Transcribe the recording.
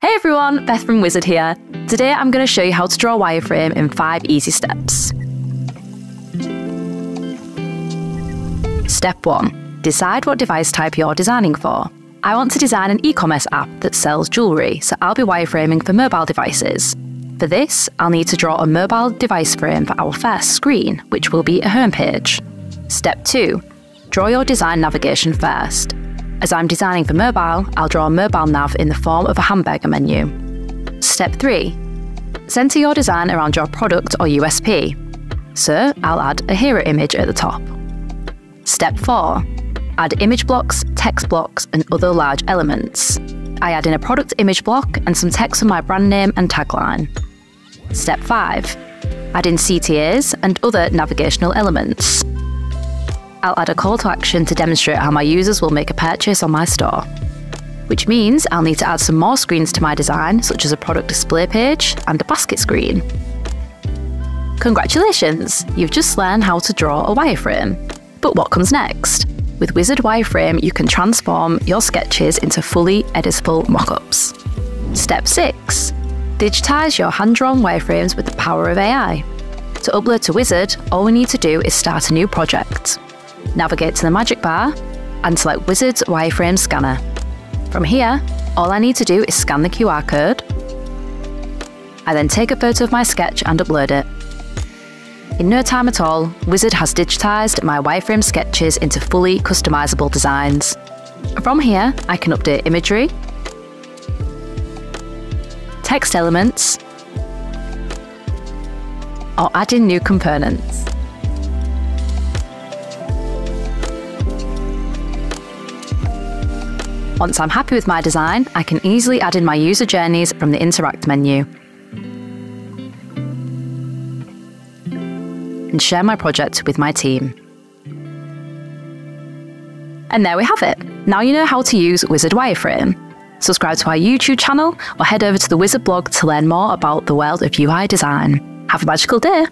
Hey everyone, Beth from Uizard here. Today I'm going to show you how to draw a wireframe in 5 easy steps. Step 1. Decide what device type you're designing for. I want to design an e-commerce app that sells jewellery, so I'll be wireframing for mobile devices. For this, I'll need to draw a mobile device frame for our first screen, which will be a homepage. Step 2. Draw your design navigation first. As I'm designing for mobile, I'll draw a mobile nav in the form of a hamburger menu. Step 3. Centre your design around your product or USP. So I'll add a hero image at the top. Step 4. Add image blocks, text blocks, and other large elements. I add in a product image block and some text for my brand name and tagline. Step 5. Add in CTAs and other navigational elements. I'll add a call to action to demonstrate how my users will make a purchase on my store. Which means I'll need to add some more screens to my design, such as a product display page and a basket screen. Congratulations! You've just learned how to draw a wireframe. But what comes next? With Uizard Wireframe, you can transform your sketches into fully editable mockups. Step 6. Digitize your hand-drawn wireframes with the power of AI. To upload to Uizard, all we need to do is start a new project navigate to the magic bar, and select Uizard's wireframe scanner. From here, all I need to do is scan the QR code. I then take a photo of my sketch and upload it. In no time at all, Uizard has digitised my wireframe sketches into fully customisable designs. From here, I can update imagery, text elements, or add in new components. Once I'm happy with my design, I can easily add in my user journeys from the Interact menu. And share my project with my team. And there we have it. Now you know how to use Uizard Wireframe. Subscribe to our YouTube channel or head over to the Uizard blog to learn more about the world of UI design. Have a magical day!